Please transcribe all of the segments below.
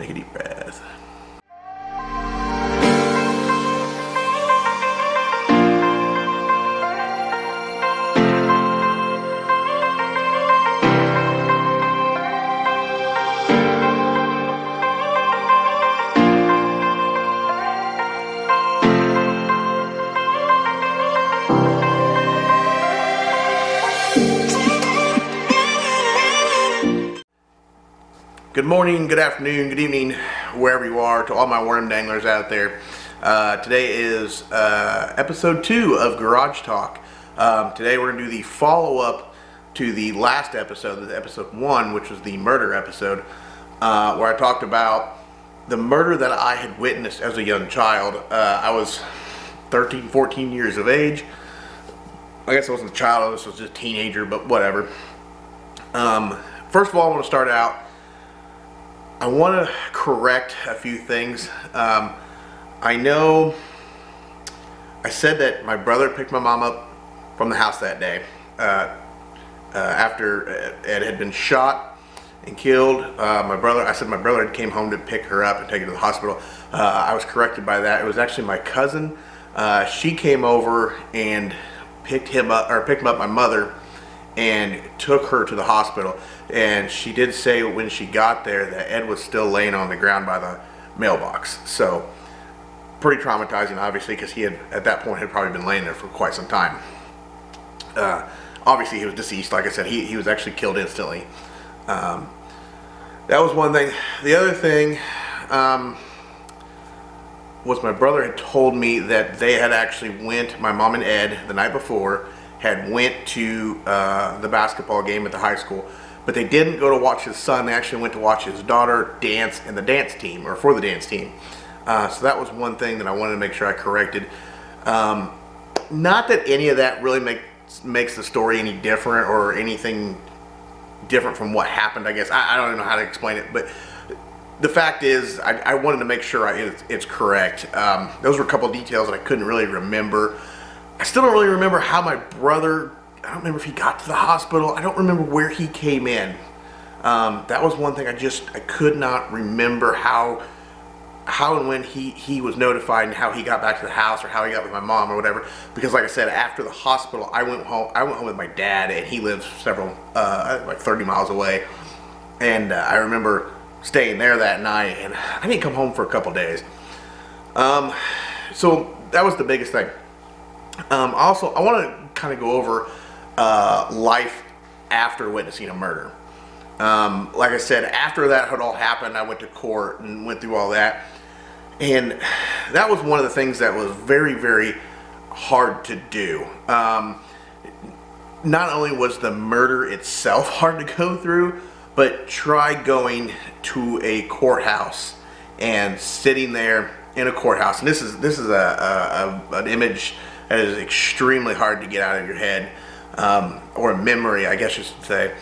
Take a deep breath. Good morning, good afternoon, good evening, wherever you are, to all my worm danglers out there. Uh, today is uh, episode two of Garage Talk. Um, today we're going to do the follow up to the last episode, the episode one, which was the murder episode, uh, where I talked about the murder that I had witnessed as a young child. Uh, I was 13, 14 years of age. I guess I wasn't a child, I was just a teenager, but whatever. Um, first of all, I want to start out I want to correct a few things. Um, I know I said that my brother picked my mom up from the house that day uh, uh, after Ed had been shot and killed. Uh, my brother, I said my brother had came home to pick her up and take her to the hospital. Uh, I was corrected by that. It was actually my cousin. Uh, she came over and picked him up, or picked up my mother and took her to the hospital. And she did say when she got there that Ed was still laying on the ground by the mailbox. So pretty traumatizing, obviously, because he had at that point had probably been laying there for quite some time. Uh, obviously, he was deceased. Like I said, he he was actually killed instantly. Um, that was one thing. The other thing um, was my brother had told me that they had actually went. My mom and Ed the night before had went to uh, the basketball game at the high school but they didn't go to watch his son. They actually went to watch his daughter dance in the dance team or for the dance team. Uh, so that was one thing that I wanted to make sure I corrected. Um, not that any of that really makes makes the story any different or anything different from what happened. I guess I, I don't know how to explain it, but the fact is, I, I wanted to make sure I, it's, it's, correct. Um, those were a couple details that I couldn't really remember. I still don't really remember how my brother I don't remember if he got to the hospital. I don't remember where he came in. Um, that was one thing I just I could not remember how how and when he he was notified and how he got back to the house or how he got with my mom or whatever because like I said after the hospital I went home I went home with my dad and he lives several uh, like 30 miles away and uh, I remember staying there that night and I didn't come home for a couple days um, so that was the biggest thing um, also I want to kind of go over uh, life after witnessing a murder. Um, like I said, after that had all happened, I went to court and went through all that. And that was one of the things that was very, very hard to do. Um, not only was the murder itself hard to go through, but try going to a courthouse and sitting there in a courthouse. And this is this is a, a, a an image that is extremely hard to get out of your head um, or memory, I guess you should say.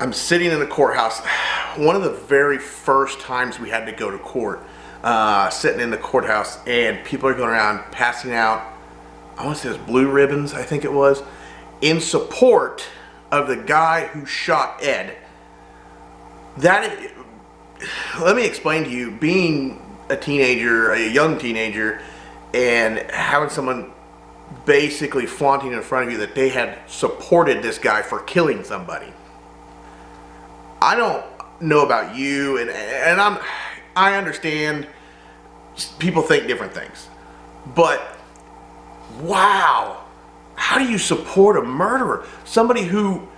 I'm sitting in the courthouse. One of the very first times we had to go to court, uh, sitting in the courthouse, and people are going around passing out, I want to say it was blue ribbons, I think it was, in support of the guy who shot Ed. That, let me explain to you, being a teenager, a young teenager, and having someone basically flaunting in front of you that they had supported this guy for killing somebody. I don't know about you, and and I'm I understand people think different things, but wow, how do you support a murderer? Somebody who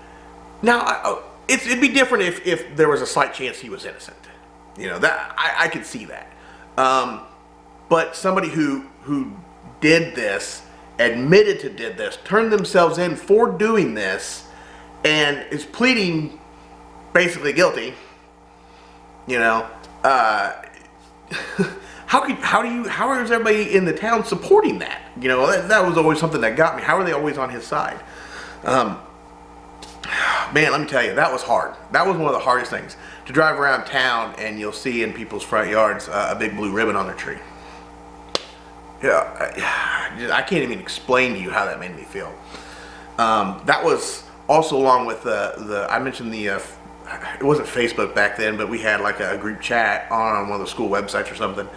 now uh, it's, it'd be different if if there was a slight chance he was innocent. You know that I, I could see that, um, but somebody who who did this admitted to did this, turned themselves in for doing this, and is pleading basically guilty. You know, uh, how could how do you how is everybody in the town supporting that? You know, that, that was always something that got me. How are they always on his side? Um, man, let me tell you, that was hard. That was one of the hardest things to drive around town and you'll see in people's front yards uh, a big blue ribbon on their tree yeah, I can't even explain to you how that made me feel. Um, that was also along with the, the I mentioned the uh, it wasn't Facebook back then, but we had like a group chat on one of the school websites or something,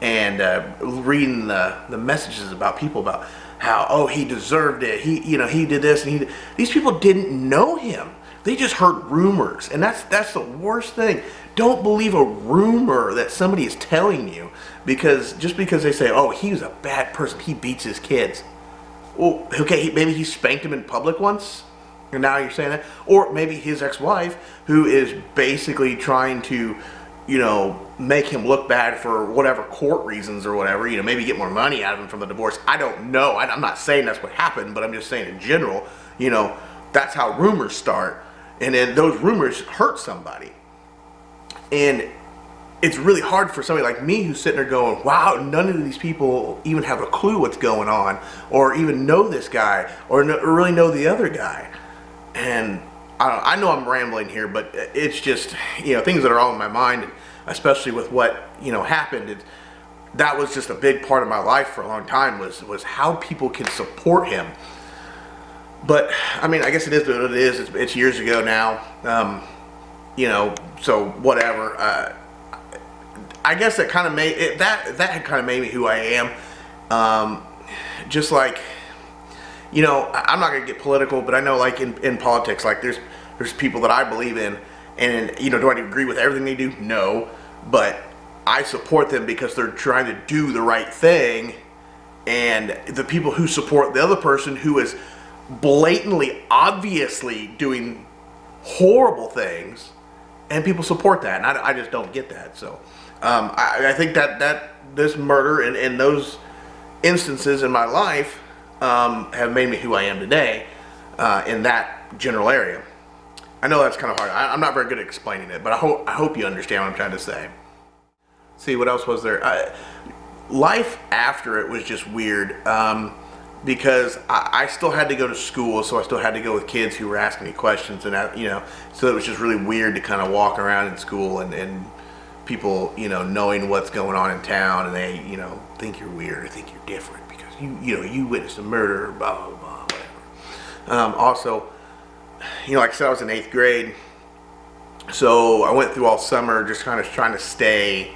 and uh, reading the the messages about people about how oh he deserved it, he you know he did this and he did. these people didn't know him. They just heard rumors, and that's that's the worst thing. Don't believe a rumor that somebody is telling you because just because they say oh he was a bad person, he beats his kids. Well, okay, maybe he spanked him in public once and now you're saying that, or maybe his ex-wife, who is basically trying to, you know, make him look bad for whatever court reasons or whatever. You know, maybe get more money out of him from the divorce. I don't know. I'm not saying that's what happened, but I'm just saying in general. You know, that's how rumors start, and then those rumors hurt somebody, and it's really hard for somebody like me who's sitting there going, wow, none of these people even have a clue what's going on, or even know this guy, or, know, or really know the other guy and I, I know I'm rambling here, but it's just you know things that are all in my mind, especially with what you know happened. It, that was just a big part of my life for a long time was was how people can support him. But I mean, I guess it is what it is. It's, it's years ago now. Um, you know, so whatever. Uh, I guess that kind of made it, that that had kind of made me who I am. Um, just like you know, I'm not gonna get political, but I know like in, in politics, like there's there's people that I believe in, and you know, do I agree with everything they do? No, but I support them because they're trying to do the right thing, and the people who support the other person who is blatantly, obviously doing horrible things, and people support that, and I, I just don't get that. So um, I, I, think that that this murder and, and those instances in my life um, have made me who I am today uh, in that general area. I know that's kind of hard. I, am not very good at explaining it, but I hope I hope you understand what I'm trying to say. See what else was there? Life after it was just weird um, because I, I, still had to go to school, so I still had to go with kids who were asking me questions, and I, you know, so it was just really weird to kind of walk around in school and, and people, you know, knowing what's going on in town, and they, you know, think you're weird or think you're different because you you know you witnessed a murder, blah blah blah, whatever. Um, also, you know, like I said, I was in eighth grade, so I went through all summer just kind of trying to stay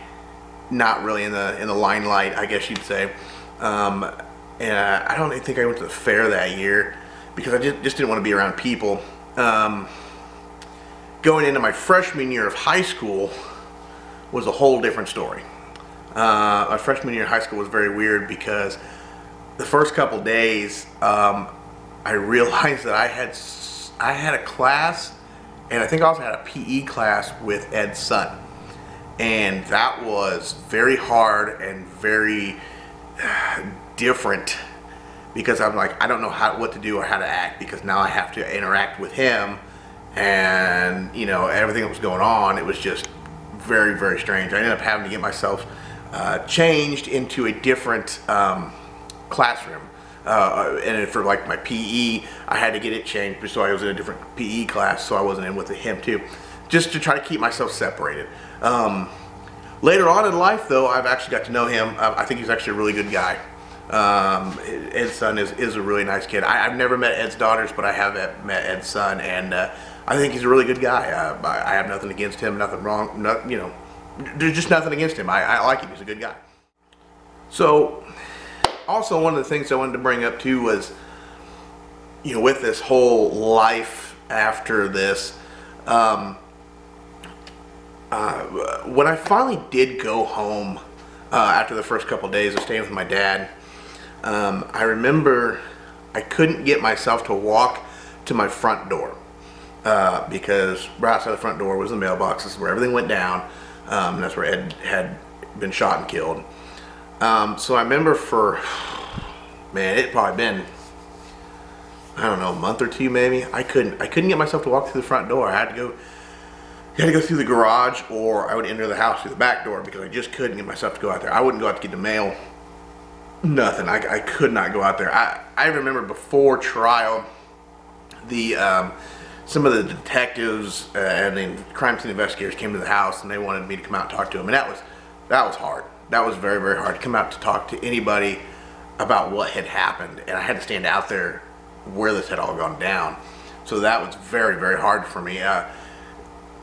not really in the in the limelight, I guess you'd say. Um, and I don't even think I went to the fair that year because I just, just didn't want to be around people. Um, going into my freshman year of high school was a whole different story. Uh, my freshman year of high school was very weird because the first couple days, um, I realized that I had I had a class, and I think I also had a PE class with Ed's son, and that was very hard and very different because I'm like I don't know how what to do or how to act because now I have to interact with him, and you know everything that was going on. It was just very very strange. I ended up having to get myself uh, changed into a different. Um, classroom. Uh, and for like my PE, I had to get it changed so I was in a different PE class, so I wasn't in with him too, just to try to keep myself separated. Um, later on in life, though, I've actually got to know him. I think he's actually a really good guy. Um, Ed's son is, is a really nice kid. I, have never met Ed's daughters, but I have met Ed's son, and uh, I think he's a really good guy. Uh, I, have nothing against him, nothing wrong, you know, there's just nothing against him. I, I like him. He's a good guy. So also one of the things I wanted to bring up too was, you know, with this whole life after this, um, uh, when I finally did go home uh, after the first couple days of staying with my dad, um, I remember I couldn't get myself to walk to my front door uh, because right outside the front door was the mailbox. This is where everything went down. Um, that's where Ed had been shot and killed. Um, so I remember for, man, it probably been, I don't know, a month or two maybe. I couldn't, I couldn't get myself to walk through the front door. I had to go, I had to go through the garage or I would enter the house through the back door because I just couldn't get myself to go out there. I wouldn't go out to get the mail. Nothing. I, I could not go out there. I, I remember before trial, the, um, some of the detectives uh, and the crime scene investigators came to the house and they wanted me to come out and talk to them. And that was, that was hard that was very, very hard to come out to talk to anybody about what had happened. And I had to stand out there where this had all gone down. So that was very, very hard for me. Uh,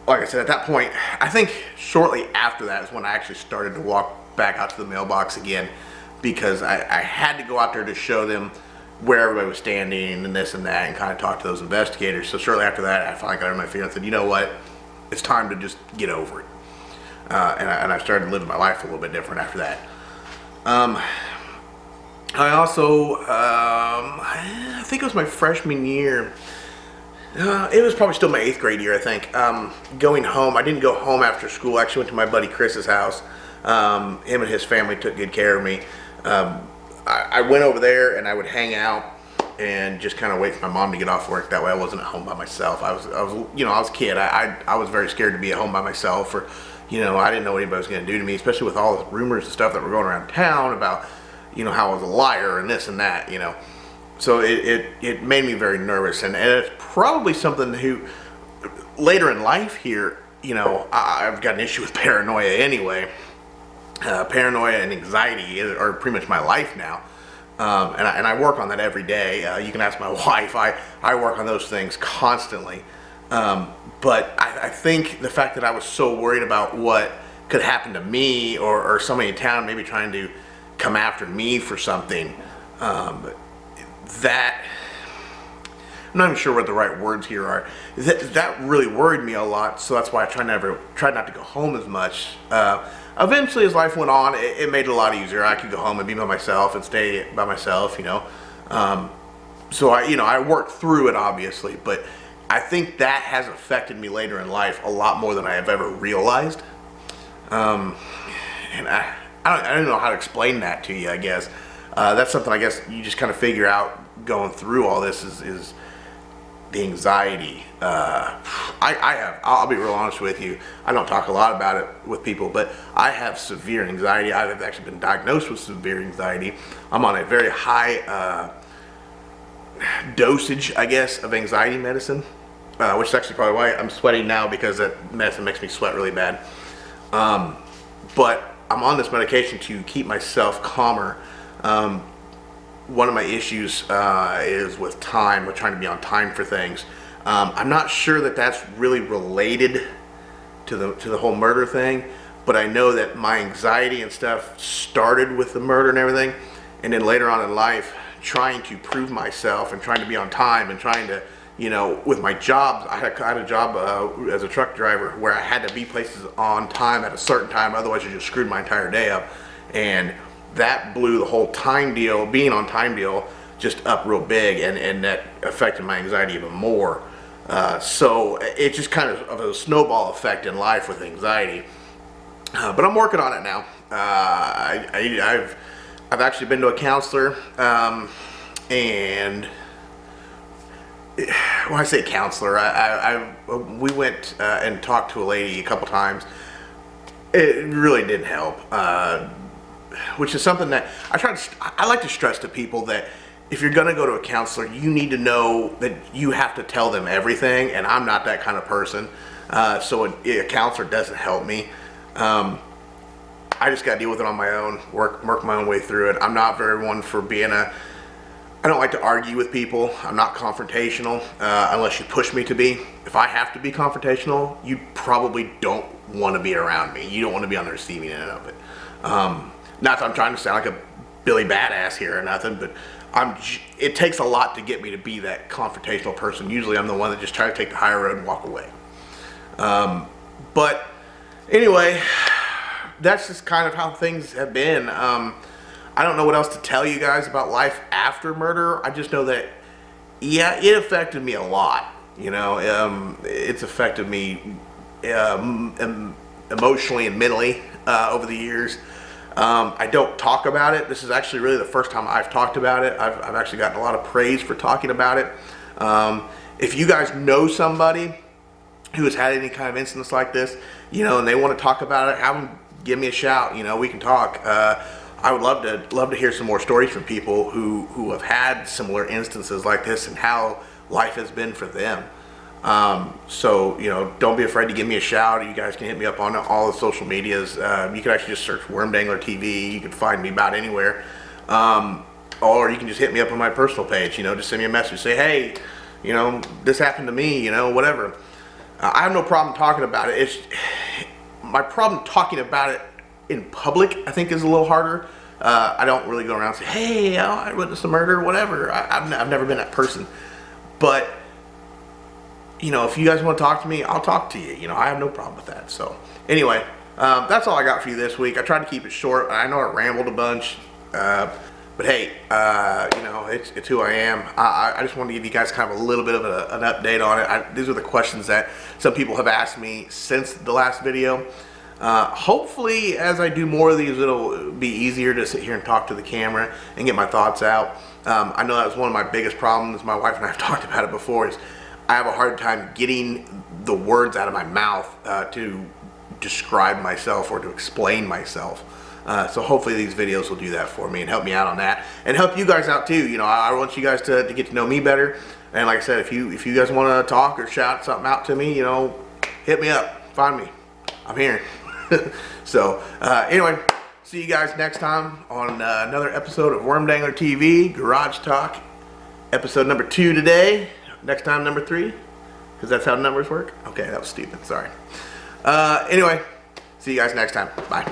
like I said, at that point, I think shortly after that is when I actually started to walk back out to the mailbox again because I, I had to go out there to show them where everybody was standing and this and that and kind of talk to those investigators. So shortly after that, I finally got on my feet and said, you know what, it's time to just get over it. Uh, and, I, and I started living my life a little bit different after that. Um, I also, um, I think it was my freshman year. Uh, it was probably still my eighth grade year, I think. Um, going home, I didn't go home after school. I actually went to my buddy Chris's house. Um, him and his family took good care of me. Um, I, I, went over there and I would hang out and just kind of wait for my mom to get off work. That way, I wasn't at home by myself. I was, I was, you know, I was a kid. I, I, I was very scared to be at home by myself, or, you know, I didn't know what anybody was going to do to me, especially with all the rumors and stuff that were going around town about, you know, how I was a liar and this and that, you know so it, it, it made me very nervous and, and it's probably something who later in life here you know I, have got an issue with paranoia anyway uh, paranoia and anxiety are pretty much my life now. Um, and, I, and I work on that every day. Uh, you can ask my wife. I, I work on those things constantly. Um, but I, I, think the fact that I was so worried about what could happen to me or, or somebody in town maybe trying to come after me for something um, that I'm not even sure what the right words here are. That that really worried me a lot, so that's why I tried never tried not to go home as much. Uh, eventually, as life went on, it, it, made it a lot easier. I could go home and be by myself and stay by myself, you know. Um, so I, you know, I worked through it obviously, but I think that has affected me later in life a lot more than I have ever realized. Um, and I, I don't, I don't know how to explain that to you. I guess uh, that's something I guess you just kind of figure out going through all this is, is the anxiety. Uh, I, I have, I'll be real honest with you. I don't talk a lot about it with people, but I have severe anxiety. I have actually been diagnosed with severe anxiety. I'm on a very high uh, dosage, I guess, of anxiety medicine, uh, which is actually probably why I'm sweating now because that medicine makes me sweat really bad. Um, but I'm on this medication to keep myself calmer. Um, one of my issues uh, is with time, with trying to be on time for things. Um, I'm not sure that that's really related to the to the whole murder thing, but I know that my anxiety and stuff started with the murder and everything, and then later on in life, trying to prove myself and trying to be on time and trying to, you know, with my job, I had, had a job uh, as a truck driver where I had to be places on time at a certain time, otherwise you just screwed my entire day up, and that blew the whole time deal, being on time deal, just up real big, and, and that affected my anxiety even more. Uh, so it's just kind of, of a snowball effect in life with anxiety. Uh, but I'm working on it now. Uh, I, have I've actually been to a counselor, um, and when I say counselor, I, I, I we went uh, and talked to a lady a couple times. It really didn't help. Which is something that I try to, I like to stress to people that if you're going to go to a counselor, you need to know that you have to tell them everything, and I'm not that kind of person. Uh, so a, a, counselor doesn't help me. Um, I just got to deal with it on my own, work work my own way through it. I'm not very one for being a. I don't like to argue with people. I'm not confrontational uh, unless you push me to be. If I have to be confrontational, you probably don't want to be around me. You don't want to be on the receiving end of it. Um, not that I'm trying to sound like a Billy Badass here or nothing, but I'm. It takes a lot to get me to be that confrontational person. Usually, I'm the one that just try to take the higher road and walk away. Um, but anyway, that's just kind of how things have been. Um, I don't know what else to tell you guys about life after murder. I just know that, yeah, it affected me a lot. You know, um, it's affected me um, emotionally and mentally uh, over the years. Um, I don't talk about it. This is actually really the first time I've talked about it. I've, I've actually gotten a lot of praise for talking about it. Um, if you guys know somebody who has had any kind of incidents like this, you know, and they want to talk about it, have them give me a shout. You know, we can talk. Uh, I would love to love to hear some more stories from people who who have had similar instances like this and how life has been for them. Um, so, you know, don't be afraid to give me a shout. You guys can hit me up on all the social medias. Uh, you can actually just search Worm Dangler TV. You can find me about anywhere. Um, or you can just hit me up on my personal page, you know, just send me a message. Say, hey, you know, this happened to me, you know, whatever. Uh, I have no problem talking about it. It's my problem talking about it in public. I think is a little harder. Uh, I don't really go around and say, "Hey, I witnessed a murder," whatever. I, I've never been that person, but you know, if you guys want to talk to me, I'll talk to you. You know, I have no problem with that. So, anyway, um, that's all I got for you this week. I tried to keep it short. I know I rambled a bunch, uh, but hey, uh, you know, it's, it's who I am. I, I just wanted to give you guys kind of a little bit of a, an update on it. I, these are the questions that some people have asked me since the last video. Uh, hopefully, as I do more of these, it'll be easier to sit here and talk to the camera and get my thoughts out. Um, I know that was one of my biggest problems. My wife and I have talked about it before. Is I have a hard time getting the words out of my mouth uh, to describe myself or to explain myself. Uh, so hopefully these videos will do that for me and help me out on that and help you guys out too. You know, I, I want you guys to, to get to know me better. And like I said, if you if you guys want to talk or shout something out to me, you know, hit me up, find me. I'm here. so uh, anyway, see you guys next time on uh, another episode of Worm Dangler TV Garage Talk, episode number two today. Next time, number three, because that's how numbers work. Okay, that was stupid. Sorry. Uh, anyway, see you guys next time. Bye.